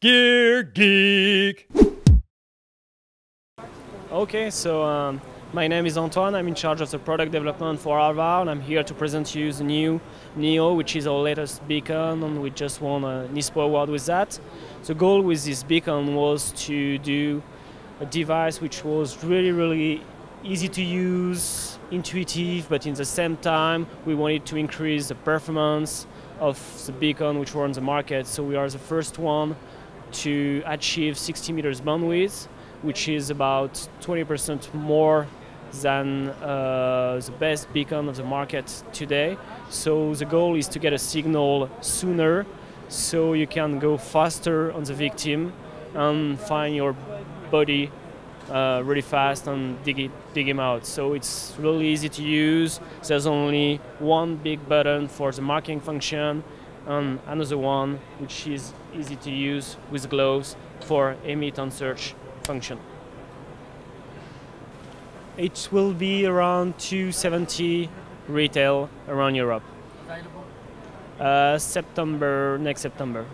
Gear Geek. Okay, so um, my name is Antoine. I'm in charge of the product development for Arva, and I'm here to present you the new Neo, which is our latest beacon, and we just won an ISPO award with that. The goal with this beacon was to do a device which was really, really easy to use, intuitive, but in the same time, we wanted to increase the performance of the beacon which were on the market. So we are the first one to achieve 60 meters bandwidth, which is about 20% more than uh, the best beacon of the market today. So the goal is to get a signal sooner so you can go faster on the victim and find your body uh, really fast and dig, it, dig him out. So it's really easy to use. There's only one big button for the marking function and another one which is easy to use with gloves for emit and search function. It will be around 270 retail around Europe. Uh, September, next September.